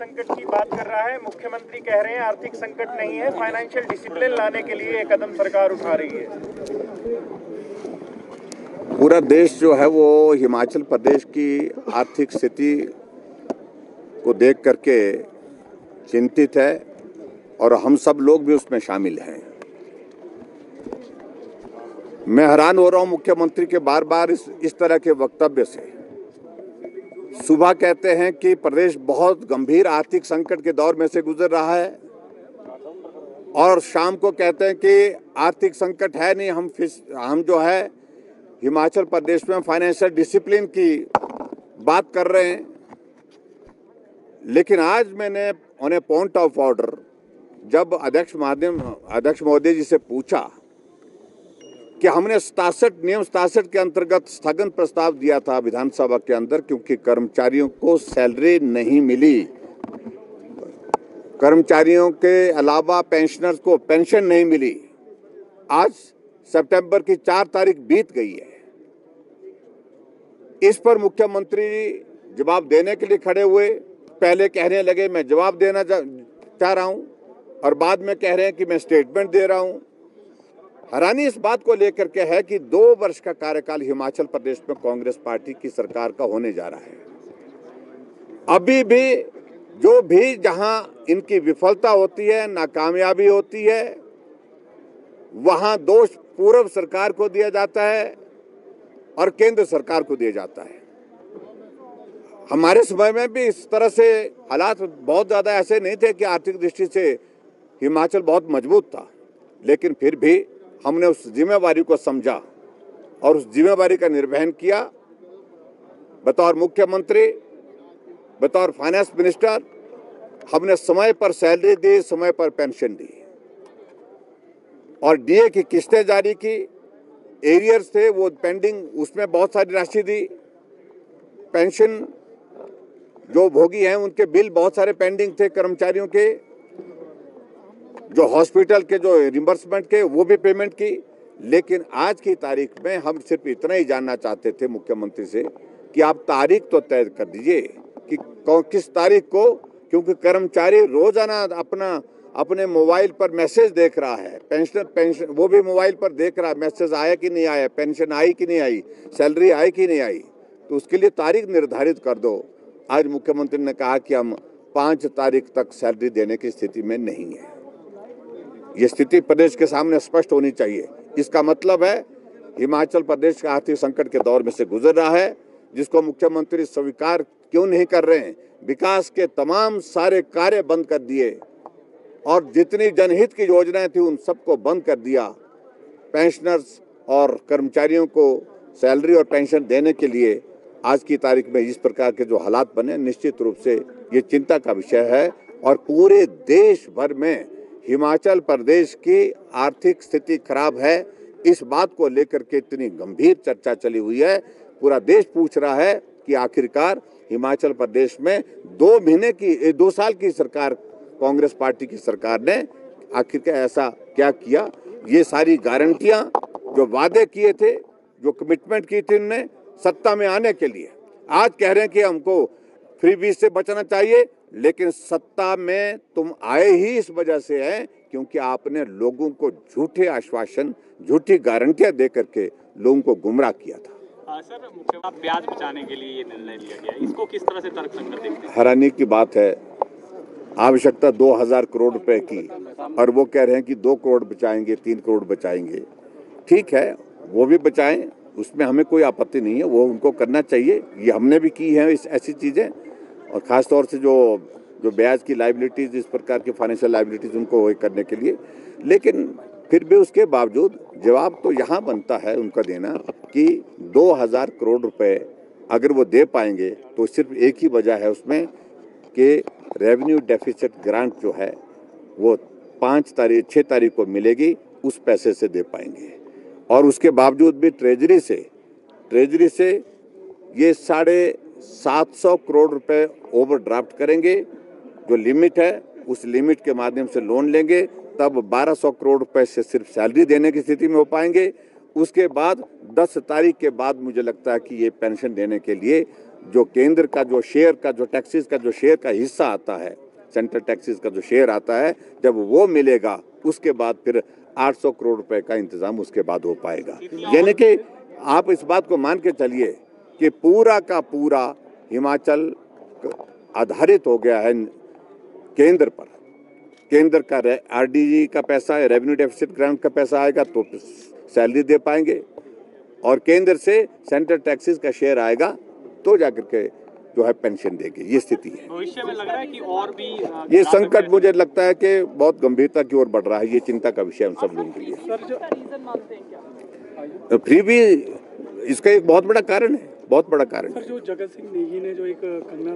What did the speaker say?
संकट की बात कर रहा है। मुख्यमंत्री कह रहे हैं, आर्थिक संकट नहीं है फाइनेंशियल डिसिप्लिन लाने के लिए कदम सरकार उठा रही है। पूरा देश जो है वो हिमाचल प्रदेश की आर्थिक स्थिति को देख करके चिंतित है और हम सब लोग भी उसमें शामिल हैं। मैं हैरान हो रहा हूँ मुख्यमंत्री के बार बार इस इस तरह के वक्तव्य से। सुबह कहते हैं कि प्रदेश बहुत गंभीर आर्थिक संकट के दौर में से गुजर रहा है और शाम को कहते हैं कि आर्थिक संकट है नहीं, हम फिस, हम जो है हिमाचल प्रदेश में फाइनेंशियल डिसिप्लिन की बात कर रहे हैं। लेकिन आज मैंने उन्हें पॉइंट ऑफ़ ऑर्डर जब अध्यक्ष माध्यम, अध्यक्ष महोदय जी से पूछा कि हमने सतासठ, नियम सतासठ के अंतर्गत स्थगन प्रस्ताव दिया था विधानसभा के अंदर क्योंकि कर्मचारियों को सैलरी नहीं मिली। कर्मचारियों के अलावा पेंशनर्स को पेंशन नहीं मिली। आज सितंबर की चार तारीख बीत गई है। इस पर मुख्यमंत्री जवाब देने के लिए खड़े हुए पहले कहने लगे, मैं जवाब देना चाह रहा हूँ और बाद में कह रहे हैं कि मैं स्टेटमेंट दे रहा हूँ। हैरानी इस बात को लेकर के है कि दो वर्ष का कार्यकाल हिमाचल प्रदेश में कांग्रेस पार्टी की सरकार का होने जा रहा है। अभी भी जो भी जहाँ इनकी विफलता होती है, नाकामयाबी होती है, वहाँ दोष पूर्व सरकार को दिया जाता है और केंद्र सरकार को दिया जाता है। हमारे समय में भी इस तरह से हालात बहुत ज़्यादा ऐसे नहीं थे कि आर्थिक दृष्टि से हिमाचल बहुत मज़बूत था, लेकिन फिर भी हमने उस जिम्मेवारी को समझा और उस जिम्मेवारी का निर्वहन किया। बतौर मुख्यमंत्री, बतौर फाइनेंस मिनिस्टर हमने समय पर सैलरी दी, समय पर पेंशन दी। और डीए की किस्तें जारी की। एरियर्स थे, वो पेंडिंग उसमें बहुत सारी राशि दी। पेंशन जो भोगी हैं, उनके बिल बहुत सारे पेंडिंग थे कर्मचारियों के। जो हॉस्पिटल के जो रिम्बर्समेंट के, वो भी पेमेंट की। लेकिन आज की तारीख में हम सिर्फ़ इतना ही जानना चाहते थे मुख्यमंत्री से कि आप तारीख तो तय कर दीजिए कि किस तारीख को, क्योंकि कर्मचारी रोज़ाना अपना, अपने मोबाइल पर मैसेज देख रहा है। पेंशन पेंशन, वो भी मोबाइल पर देख रहा है, मैसेज आया कि नहीं आया, पेंशन आई कि नहीं आई, सैलरी आई कि नहीं आई। तो उसके लिए तारीख निर्धारित कर दो। आज मुख्यमंत्री ने कहा कि हम पाँच तारीख तक सैलरी देने की स्थिति में नहीं है। ये स्थिति प्रदेश के सामने स्पष्ट होनी चाहिए। इसका मतलब है, हिमाचल प्रदेश का आर्थिक संकट के दौर में से गुजर रहा है, जिसको मुख्यमंत्री स्वीकार क्यों नहीं कर रहे हैं? विकास के तमाम सारे कार्य बंद कर दिए और जितनी जनहित की योजनाएँ थी, उन सबको बंद कर दिया। पेंशनर्स और कर्मचारियों को सैलरी और पेंशन देने के लिए आज की तारीख में इस प्रकार के जो हालात बने, निश्चित रूप से ये चिंता का विषय है और पूरे देश भर में हिमाचल प्रदेश की आर्थिक स्थिति खराब है। इस बात को लेकर के इतनी गंभीर चर्चा चली हुई है। पूरा देश पूछ रहा है कि आखिरकार हिमाचल प्रदेश में दो महीने की, दो साल की सरकार, कांग्रेस पार्टी की सरकार ने आखिर ऐसा क्या किया? ये सारी गारंटियाँ जो वादे किए थे, जो कमिटमेंट की थी उनने सत्ता में आने के लिए। आज कह रहे हैं कि हमको फ्री बीज से बचना चाहिए। लेकिन सत्ता में तुम आए ही इस वजह से हैं क्योंकि आपने लोगों को झूठे आश्वासन झूठी गारंटियाँ दे करके लोगों को गुमराह किया था। सर ब्याज बचाने के लिए ये निर्णय लिया गया। इसको किस तरह से तर्कसंगत देखते हैं? हैरानी की बात है आवश्यकता दो हज़ार करोड़ रुपए की और वो कह रहे हैं कि दो करोड़ बचाएँगे तीन करोड़ बचाएँगे। ठीक है वो भी बचाएँ उसमें हमें कोई आपत्ति नहीं है वो उनको करना चाहिए। ये हमने भी की है इस ऐसी चीज़ें। और ख़ास तौर से जो जो ब्याज की लाइबिलिटीज़ इस प्रकार की फाइनेंशियल लाइबिलिटीज़ उनको वो करने के लिए। लेकिन फिर भी उसके बावजूद जवाब तो यहाँ बनता है उनका देना कि 2000 करोड़ रुपए अगर वो दे पाएँगे तो सिर्फ़ एक ही वजह है उसमें कि रेवेन्यू डेफिसिट ग्रांट जो है, वो पाँच तारीख छः तारीख को मिलेगी, उस पैसे से दे पाएँगे। और उसके बावजूद भी ट्रेजरी से ट्रेजरी से ये साढ़े सात सौ करोड़ रुपए ओवरड्राफ्ट करेंगे। जो लिमिट है, उस लिमिट के माध्यम से लोन लेंगे। तब 1200 करोड़ रुपए से सिर्फ़ सैलरी देने की स्थिति में हो पाएँगे। उसके बाद 10 तारीख के बाद मुझे लगता है कि ये पेंशन देने के लिए जो केंद्र का, जो शेयर का, जो टैक्सेस का, जो शेयर का हिस्सा आता है सेंट्रल टैक्सेस का जो शेयर आता है, जब वो मिलेगा, उसके बाद फिर 800 करोड़ रुपए का इंतज़ाम उसके बाद हो पाएगा। यानी कि आप इस बात को मान के चलिए कि पूरा का पूरा हिमाचल आधारित हो गया है केंद्र पर। केंद्र का आरडीजी का पैसा है रेवेन्यू डेफिसिट ग्रांट का पैसा आएगा तो सैलरी दे पाएँगे। और केंद्र से सेंट्रल टैक्सेस का शेयर आएगा तो जाकर के जो है पेंशन देगी। ये स्थिति है। भविष्य में लग रहा है कि और भी ये संकट मुझे लगता है कि बहुत गंभीरता की ओर बढ़ रहा है ये चिंता का विषय हम सब लोगों के लिए। रीजन मानते हैं क्या फ्री भी इसका एक बहुत बड़ा कारण है। बहुत बड़ा कारण है। जो जगत सिंह नेगी ने जो एक कंगना